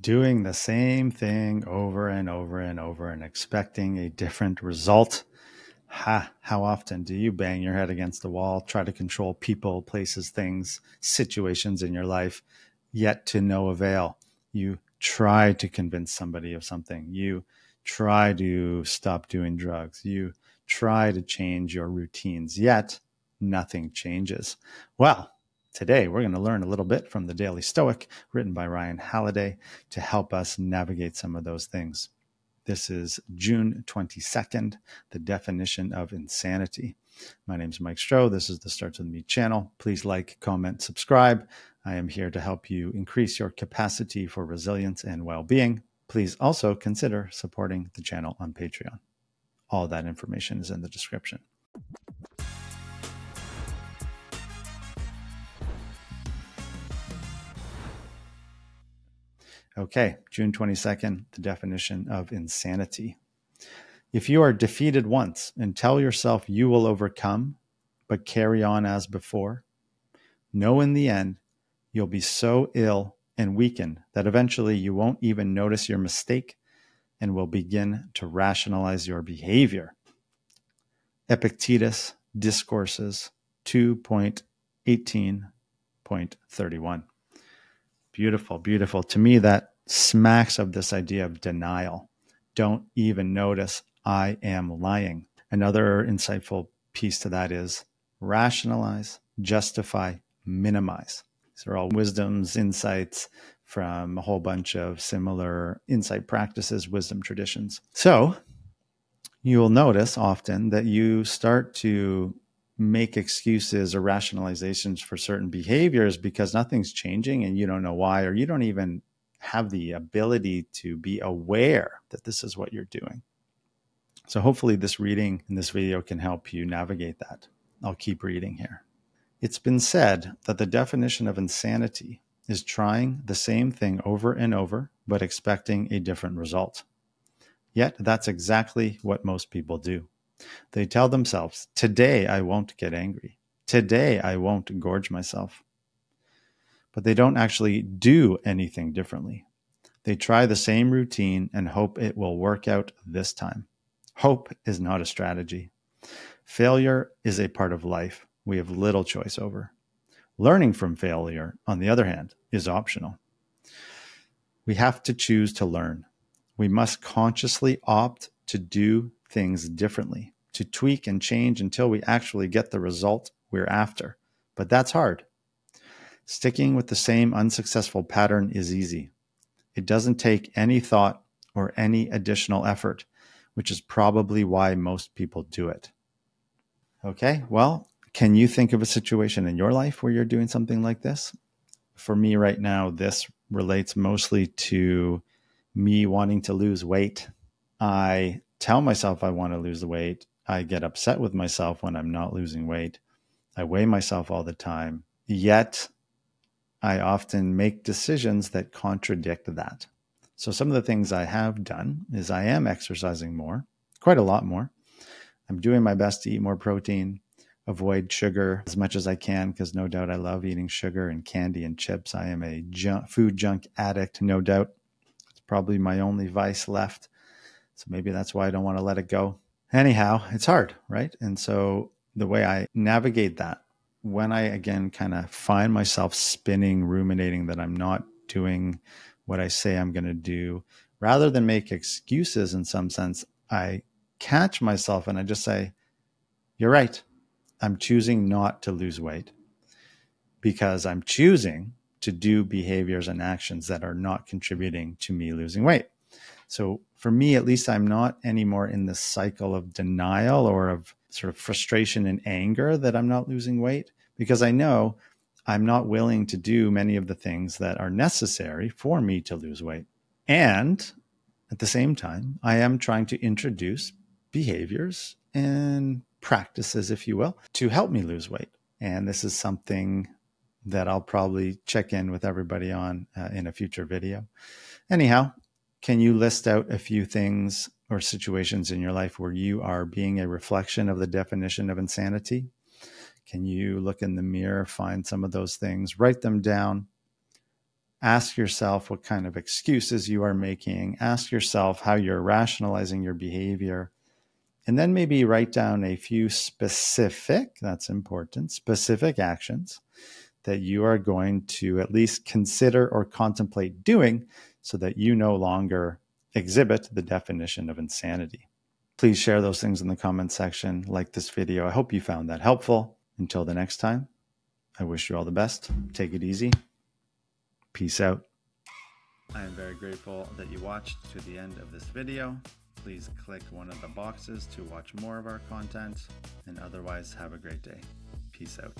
doing the same thing over and over and over and expecting a different result. Ha, how often do you bang your head against the wall, try to control people, places, things, situations in your life, yet to no avail? You try to convince somebody of something. You try to stop doing drugs. You try to change your routines, yet nothing changes. Well, Today, we're going to learn a little bit from the Daily Stoic, written by Ryan Holiday, to help us navigate some of those things. This is June 22nd, the definition of insanity. My name is Mike Stroh. This is the Starts With Me channel. Please like, comment, subscribe. I am here to help you increase your capacity for resilience and well being. Please also consider supporting the channel on Patreon. All that information is in the description. Okay, June 22nd, the definition of insanity. If you are defeated once and tell yourself you will overcome, but carry on as before, know in the end you'll be so ill and weakened that eventually you won't even notice your mistake and will begin to rationalize your behavior. Epictetus Discourses 2.18.31. Beautiful, beautiful. To me, that smacks of this idea of denial. Don't even notice I am lying. Another insightful piece to that is rationalize, justify, minimize. These are all wisdoms, insights from a whole bunch of similar insight practices, wisdom traditions. So you'll notice often that you start to make excuses or rationalizations for certain behaviors because nothing's changing and you don't know why, or you don't even have the ability to be aware that this is what you're doing. So, hopefully, this reading in this video can help you navigate that. I'll keep reading here. It's been said that the definition of insanity is trying the same thing over and over, but expecting a different result. Yet, that's exactly what most people do. They tell themselves, Today I won't get angry. Today I won't gorge myself. But they don't actually do anything differently. They try the same routine and hope it will work out this time. Hope is not a strategy. Failure is a part of life we have little choice over. Learning from failure, on the other hand, is optional. We have to choose to learn. We must consciously opt to do things differently, to tweak and change until we actually get the result we're after. But that's hard. Sticking with the same unsuccessful pattern is easy. It doesn't take any thought or any additional effort, which is probably why most people do it. Okay, well, can you think of a situation in your life where you're doing something like this? For me right now, this relates mostly to me wanting to lose weight. I tell myself I want to lose the weight. I get upset with myself when I'm not losing weight. I weigh myself all the time. Yet, I often make decisions that contradict that. So, some of the things I have done is I am exercising more, quite a lot more. I'm doing my best to eat more protein, avoid sugar as much as I can, because no doubt I love eating sugar and candy and chips. I am a junk, food junk addict, no doubt. It's probably my only vice left. So maybe that's why I don't want to let it go. Anyhow, it's hard, right? And so the way I navigate that, when I again kind of find myself spinning, ruminating that I'm not doing what I say I'm going to do, rather than make excuses in some sense, I catch myself and I just say, You're right. I'm choosing not to lose weight because I'm choosing to do behaviors and actions that are not contributing to me losing weight. So for me, at least, I'm not anymore in this cycle of denial or of sort of frustration and anger that I'm not losing weight because I know I'm not willing to do many of the things that are necessary for me to lose weight. And at the same time, I am trying to introduce behaviors and practices, if you will, to help me lose weight. And this is something that I'll probably check in with everybody on uh, in a future video. Anyhow, can you list out a few things or situations in your life where you are being a reflection of the definition of insanity? Can you look in the mirror, find some of those things, write them down, Ask yourself what kind of excuses you are making. Ask yourself how you're rationalizing your behavior. And then maybe write down a few specific, that's important, specific actions that you are going to at least consider or contemplate doing so that you no longer exhibit the definition of insanity. Please share those things in the comment section, like this video. I hope you found that helpful. Until the next time, I wish you all the best. Take it easy. Peace out. I am very grateful that you watched to the end of this video. Please click one of the boxes to watch more of our content, and otherwise, have a great day. Peace out.